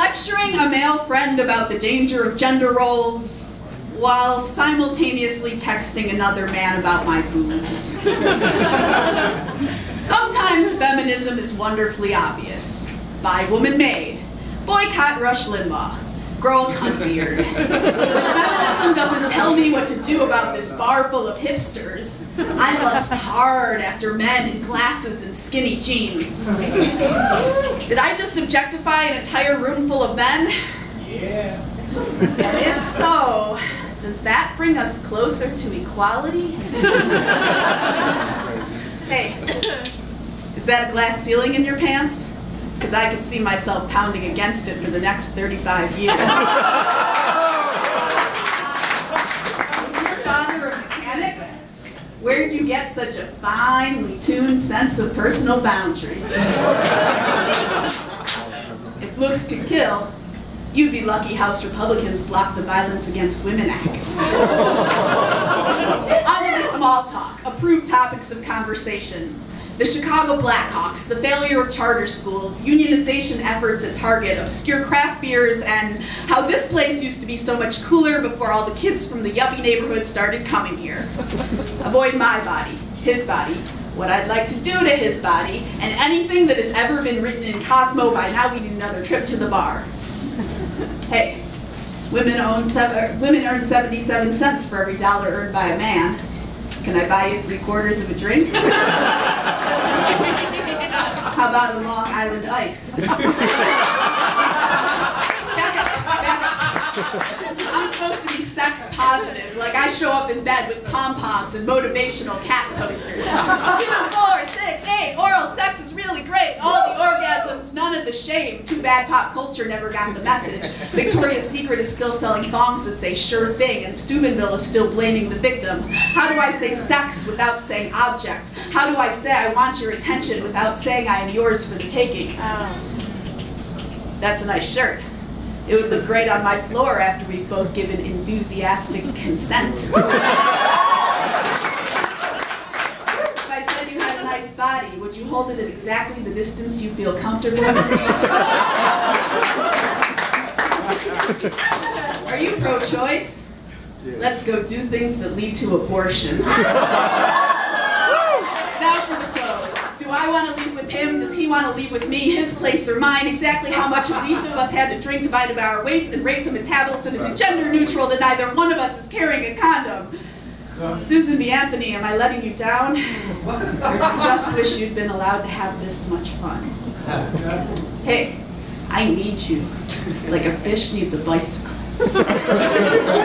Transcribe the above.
Lecturing a male friend about the danger of gender roles, while simultaneously texting another man about my boobs. Sometimes feminism is wonderfully obvious. By woman made. Boycott Rush Limbaugh. Grow a cunt beard. Feminism doesn't tell me what to do about this bar full of hipsters. I lust hard after men in glasses and skinny jeans. Did I just objectify an entire room full of men? Yeah. And if so, does that bring us closer to equality? hey, is that a glass ceiling in your pants? Because I can see myself pounding against it for the next 35 years. Was your father a mechanic? Where'd you get such a finely tuned sense of personal boundaries? if looks could kill, you'd be lucky House Republicans blocked the Violence Against Women Act. On to the small talk, approved topics of conversation. The Chicago Blackhawks, the failure of charter schools, unionization efforts at Target, obscure craft beers, and how this place used to be so much cooler before all the kids from the yuppie neighborhood started coming here. Avoid my body, his body, what I'd like to do to his body, and anything that has ever been written in Cosmo by now we need another trip to the bar. Hey, women, own seven, er, women earn 77 cents for every dollar earned by a man. Can I buy you three quarters of a drink? How about a Long Island ice? Back up, back up. I'm supposed to be sex positive, like I show up in bed with pom-poms and motivational cat posters. Two, four, six, eight, oral sex is really great. All the shame. Too bad pop culture never got the message. Victoria's Secret is still selling thongs that say sure thing, and Steubenville is still blaming the victim. How do I say sex without saying object? How do I say I want your attention without saying I am yours for the taking? That's a nice shirt. It would look great on my floor after we've both given enthusiastic consent. if I said you had a nice body, would you hold it at exactly the distance you feel comfortable? Are you pro-choice? Let's go do things that lead to abortion. now for the clothes. Do I want to leave with him? Does he want to leave with me? His place or mine? Exactly how much of each of us had to drink to divided by our weights and rates of metabolism is it gender neutral that neither one of us is carrying a condom? Susan B. Anthony, am I letting you down? You just wish you'd been allowed to have this much fun? Hey, I need you, like a fish needs a bicycle.